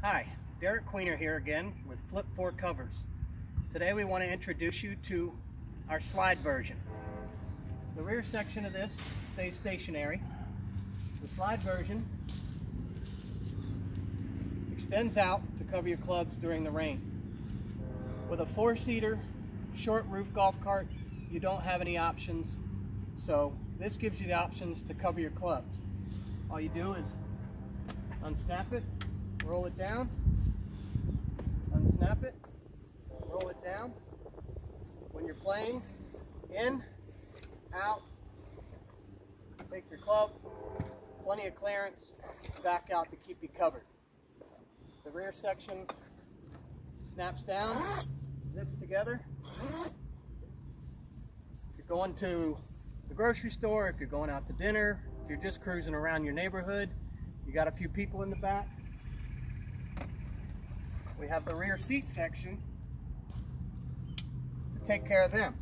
Hi, Derek Queener here again with Flip Fore Covers. Today we want to introduce you to our slide version. The rear section of this stays stationary. The slide version extends out to cover your clubs during the rain. With a four-seater short roof golf cart, you don't have any options. So this gives you the options to cover your clubs. All you do is unsnap it, roll it down, unsnap it, roll it down. When you're playing, in, out, take your club, plenty of clearance, back out to keep you covered. The rear section snaps down, zips together. If you're going to the grocery store, if you're going out to dinner, if you're just cruising around your neighborhood, you got a few people in the back. We have the rear seat section to take care of them.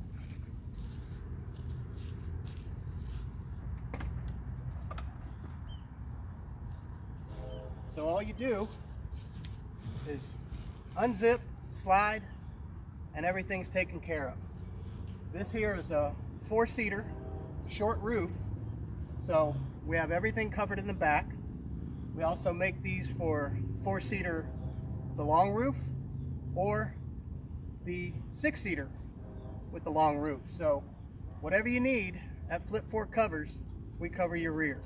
So all you do is unzip, slide, and everything's taken care of. This here is a four-seater, short roof, so we have everything covered in the back. We also make these for four-seater, the long roof, or the six-seater with the long roof. So whatever you need at Flip Fore Covers, we cover your rear.